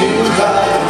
you by.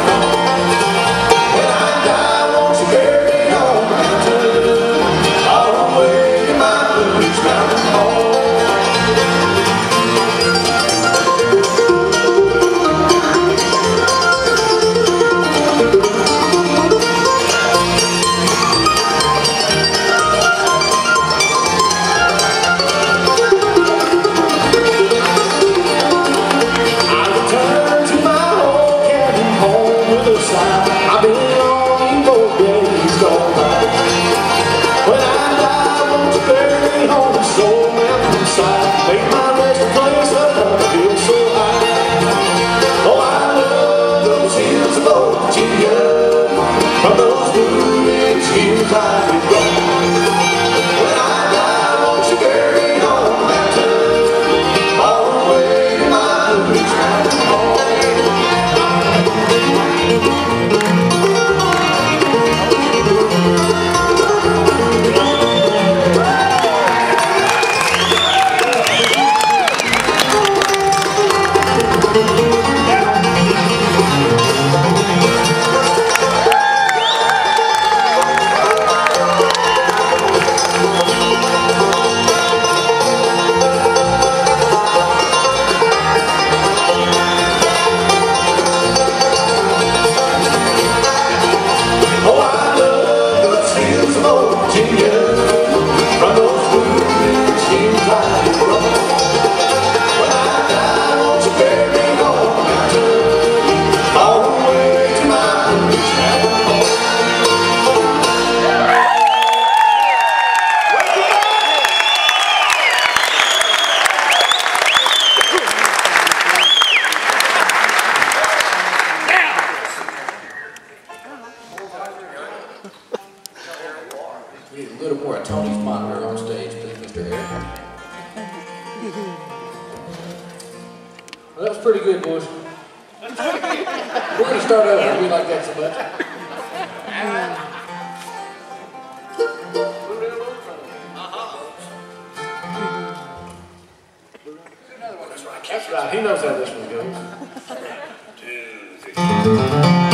Well, that was pretty good, boys. We're going to start over. We like that so much. That's right. He knows how this one goes. Two, three.